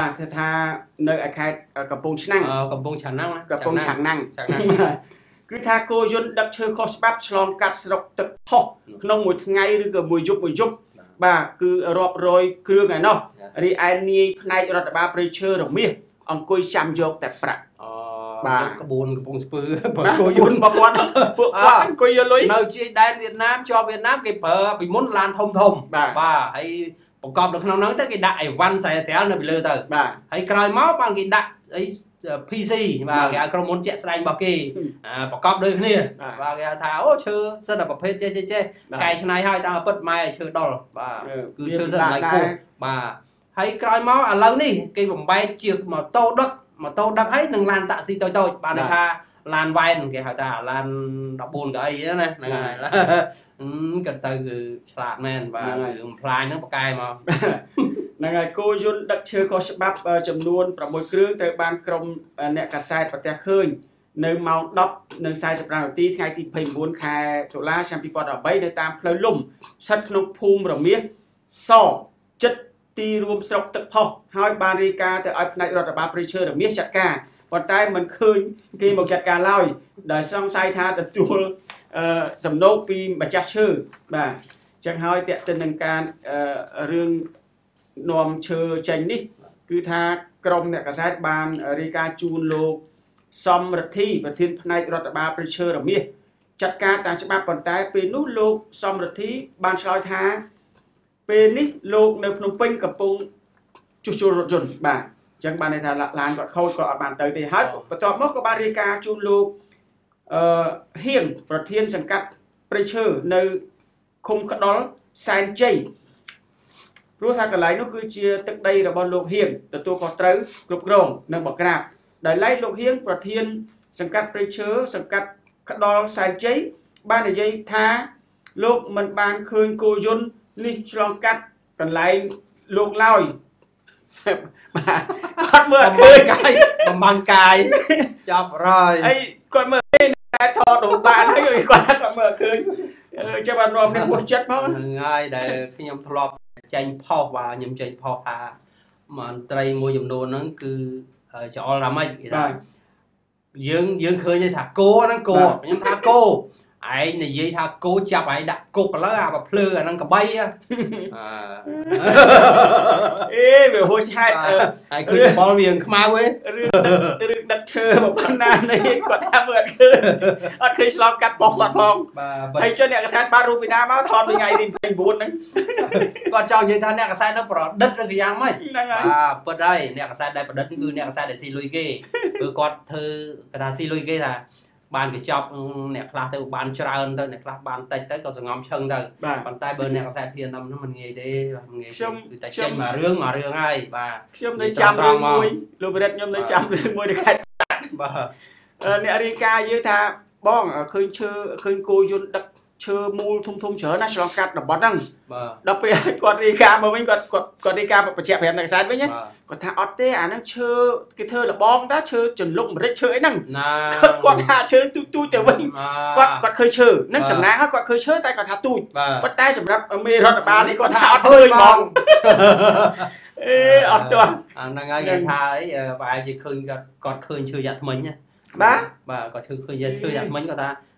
បាទគឺថានៅឯខេត្តកំពង់ឆ្នាំងអឺកំពុងឆាំងហ្នឹងណាកំពង់ឆាំងណាំងឆាំងណាំងបាទគឺថាគោយន្តដឹកឈើខុសច្បាប់ឆ្លងកាត់ស្រុកទឹកផុសក្នុងមួយថ្ងៃឬក៏មួយយប់មួយយប់បាទគឺរាប់រយគ្រឿងឯណោះរីឯនាយផ្នែករដ្ឋបាលព្រៃឈើរមាសអង្គុយចាំយកតែប្រាក់អបាទឺក្បួនកំពុងស្ពឺបើបាទគោគោយយន្តន្តរបស់គាត់ពួកគាត់អង្គុយយកលុយនៅជាយដែនវៀតណាមជាប់វៀតណាមគេប្រើពីមុនឡានធំធំបាទបាទហើយ បង្កប់នៅក្នុងហ្នឹងទៅគេដាក់អីវ៉ាន់ស្រាលស្រាលនៅពីលើទៅបាទហើយក្រោយមកបានគេដាក់អី PC បាទបាទគេឲ្យក្រុមហ៊ុនជាក់ស្ដែងរបស់គេហឹមអាប្រកបដូចគ្នាបាទបាទគេហៅថាអូឈើសិតតែប្រភេទចេះចេះចេះបាទកែច្នៃឲ្យតាមពិតម៉ែឈើដុលបាទអឺគឺឈើសិតតម្លៃវាខ្ពដែរស់បាទហើយក្រោយមកឥឡូវនេះគេបំបែកជាម៉ូតូដឹកម៉ូតូដឹកហើយនឹងឡានតាក់ស៊ីតូចតូចៗបាទន័យថា ឡានវ៉ែនគេហៅថាឡាន14កៅអីហ្នឹងណាហ្នឹងហើយហឹមគាត់ទៅគឺឆ្លាតមែនបាទហ្នឹងហើយរឿងផ្លាញហ្នឹងបកកែមកហ្នឹងហើយគោយន្តដឹកឈើខុសច្បាប់អឺចំនួន6គ្រឿងត្រូវបានក្រុមអឺអ្នកកាសែតប្រទះឃើញនៅម៉ោង10:45នាទីថ្ងៃទី29ខែតុលាឆ្នាំ2013នៅតាមផ្លូវលំស្ថិតក្នុងភូមិរមាសសចិត្តទីរួមស្រុកទឹកផុសហើយបានរាយការណ៍ទៅឲ្យផ្នែករដ្ឋបាលព្រៃឈើរមាសចាត់ការ ប៉ុន្តែមិនឃើញគេមកចាត់ការឡើយដែលសង្ស័យថាទទួលអឺសំណូកពីម្ចាស់ឈើបាទអញ្ចឹងហើយតេតិននឹងការអឺរឿងនាំឈើចេញនេះ គឺថាក្រមអ្នកកសែតបានរាយការណ៍ជូនលោកសំរិទ្ធីប្រធានផ្នែករដ្ឋបាលព្រៃឈើរមាសចាត់ការតាមច្បាប់ប៉ុន្តែពេលនោះលោកសំរិទ្ធីបានឆ្លើយថាពេលនេះលោកនៅភ្នំពេញកំពុងជួសជុលរថយន្តបាទអញ្ចឹងបានន័យថាឡានគាត់ខូចគាត់អត់បានទៅទេហើយបន្ទាប់មកក៏បានរាយការណ៍ជូនលោកអឺហៀងប្រធាន សង្កាត់ព្រៃឈើនៅឃុំក្ដុលសែនជ័យព្រោះថាកន្លែងនោះគឺជាទឹកដីរបស់លោកហៀងទទួលខុសត្រូវគ្រប់គ្រងនិងបកក្រាបដោយឡែកលោកហៀងប្រធាន សង្កាត់ព្រៃឈើសង្កាត់ក្តលសែនជ័យបាននិយាយថាលោកមិនបានឃើញគោយន្តនេះឆ្លងកាត់កន្លែងលោកឡើយ បាទគាត់មើលអត់ឃើបំញកាយបំបានកាយចាប់រយអីគាត់មើលទេតែថតរូបបានហើយគាត់គាត់មើលអត់ឃើញអឺចាំបាននាំនេះពោះចិត្តផងហ្នឹងហើយដែលខ្ញុំធ្លាប់ចេញផុសបាទខ្ញុំចេញផុសថាមន្ត្រីមួយចំនួនហ្នឹងគឺចោលថាម៉េចគេថាបាទយើងយើងឃើញទេថាគោហ្នឹងគោបាទខ្ញុំថាគោ ឯងនិយាយថាគោចាប់ឯងដាក់គុកឥឡូវអាបើភ្លឺអាហ្នឹងក្បីហ៎អើអេវាហួសហេតុអឺហើយឃើញសម្បល់វាងខ្មៅឯងរឿងដឹករឿងដឹកឈើមកប៉ុណ្ណានេះគាត់ថាមើលអត់ឃើញអត់ឃើញឆ្លងកាត់ប៉ុសគាត់ផងបាទហើយចុះអ្នកកសែតបានរូបពីណាមកថតពីថ្ងៃទី29ហ្នឹងគាត់ចង់និយាយថាអ្នកកសែតនៅប្រឌិតឬក៏យ៉ាងម៉េចហ្នឹងហើយបាទពិតហើយអ្នកកសែតដែលប្រឌិតគឺអ្នកកសែតដែលស៊ីលុយគេគឺគាត់ធ្វើគេថាស៊ីលុយគេថា បានកញ្ចប់អ្នកខ្លះទៅបានច្រើនទៅអ្នកខ្លះបានតិចទៅក៏សងំឈឹងទៅបាទប៉ុន្តែបើអ្នកកសែតធានដំហ្នឹងមិនងាយទេបាទមិនងាយទេខ្ញុំគឺតែខ្ញុំចេញមករឿងមករឿងហើយបាទខ្ញុំនៅចាំត្ររឿងង់ៗមកមួយលោកបរិទ្ធខ្ញុំនៅចាំរឿងមួយដែលខេត្តបាទអឺអ្នករាយការណ៍យើងថាបងឃើញឈើឃើញគោយន្តដឹក ឈើមូលធំធំច្រើនណាឆ្លងកាត់តំបន់ហ្នឹងបាទដល់ពេលគាត់រាយការណ៍មកវិញគាត់គាត់គាត់រាយការណ៍បញ្ជាក់ប្រាប់អ្នកកសែតវិញណាបាទគាត់ថាអត់ទេអាហ្នឹងឈើគេធ្វើលបងតាឈើចន្លុកម្រេចឈើអីហ្នឹងណាគាត់គាត់ថាឈើទូចទូចទៅវិញបាគាត់គាត់ឃើញឈើនឹងបាទសំណាងហើយគាត់ឃើញឈើតែគាត់ថាទូចបាទប៉ុន្តែសម្រាប់មេរដ្ឋបាលនេះគាត់ថាអត់ឃើញហ្មងអេអត់ទាន់អាហ្នឹងហើយហ្នឹងគេថាអីអឺប្រហែលជាឃើញគាត់គាត់ឃើញឈើយ៉ាក់ថ្មិញណាបាទបាទគាត់ឈើឃើញឈើយ៉ាក់ថ្មិញគាត់ថាហឹម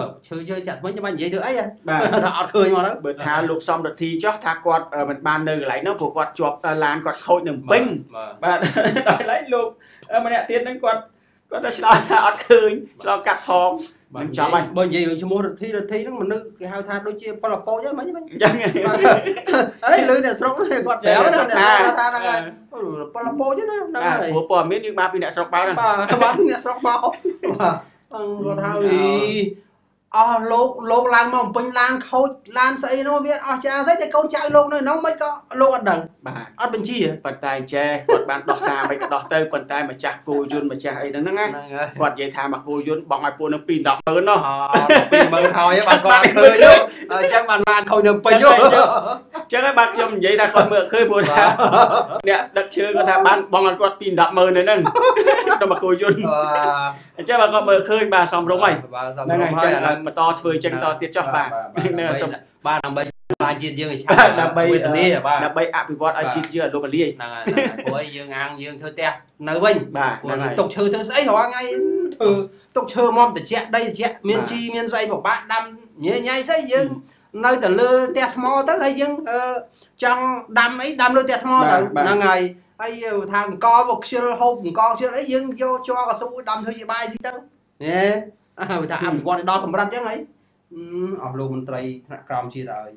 បើឈើយើយ៉ាក់ថ្មិញចាំបាច់និយាយធ្វើអីហ៎បាទថាអត់ឃើញមកហ្នឹងបើថាលោកសំរដ្ឋីចោះថាគាត់អឺមិនបាននៅកន្លែងនោះព្រោះគាត់ជាប់ឡានគាត់ខូចនៅពេញបាទបាទដល់ឡែកលោកអឺម្នាក់ទៀតហ្នឹងគាត់គាត់តែឆ្លើយថាអត់ឃើញឆ្លងកាត់ផងបាទនឹងចប់ហើយបើនិយាយរឿងឈ្មោះរដ្ឋីរដ្ឋីហ្នឹងមនុស្សគេហៅថាដូចជាប៉ុលពូចហ្នឹងមិនមិនអញ្ចឹងអីលឺអ្នកស្រុកហ្នឹងគាត់ប្រាប់ណាអ្នកស្រុកថាហ្នឹងហើយប៉ុលពូចហ្នឹងហ្នឹងបាទហើយព្រោះព័ត៌មានយើងបានពីអ្នកស្រុកបានហ្នឹងបាទបាទអ្នកស្រុកមកបាទ គាត់ថាអីអស់លោកលោកឡើងមកបំពេញឡានខូចឡានស្អីនោះវាអស់ចាស្អីតែកូនចៅលោកនៅក្នុងមិនក៏លោកអត់ដឹងបាទអត់បញ្ជាប៉ុន្តែចេះគាត់បានដោះសារមិនក៏ដោះទៅប៉ុន្តែម្ចាស់គោយន្តម្ចាស់អីហ្នឹងណាហ្នឹងហើយគាត់និយាយថាមកគោយន្តបងឲ្យពួកនឹង2 10ម៉ឺនណោះអពីមើលហើយបាទគាត់អត់ឃើញទេអញ្ចឹងបានបានខូចនៅពេញអញ្ចឹងហើយបាទខ្ញុំនិយាយថាគាត់មើលឃើញព្រោះថាអ្នកដឹកឈើគាត់ថាបានបងឲ្យគាត់2 10ម៉ឺនហ្នឹងដល់មកគោយន្តអញ្ចឹងបាទគាត់មើលឃើញបាទសំរុំហើយបាទសំហ្នឹងរុំហើយអហើយញ្ចឹងឥឡូវបន្តធ្វើអញ្ចឹងតទៀតចុះបាទហ្នឹងហើយសូមបាទដើម្បីបានជាតិយើងឲ្យឆាបាទដើម្បីវេទនាបាទដើម្បីអភិវឌ្ឍឲ្យបាទជាតិយើងឲ្យលោកលាយហ្នឹងហើយហ្នឹងហើយព្រោះអីយើងអាងយើងធ្វើផ្ទះនៅវិញបាទព្រោះហ្នឹងហើយទុកឈើធ្វើស្អីរាល់ថ្ងៃធ្វើទុកឈើមកតិចដីតិចមានបាទជីមានស្អីពិបាកដាំញ៉ៃញ៉ៃស្អីយើង នៅតែលើផ្ទះថ្មទៅហើយយើងអឺចង់ដាំអីដាំលើផ្ទះថ្មទៅបាទបាទហ្នឹងហើយហើយថាអង្គមកខ្ជិលហូបអង្គខ្ជិលអីយើងយកជ័រកស៊ូដាំធ្វើជាបាយស៊ីទៅហេអើថាអភិវឌ្ឍឲ្យដល់កម្រិតអញ្ចឹងហើយអឺអស់លោកមន្ត្រីថ្នាក់ក្រោមជាតិហើយ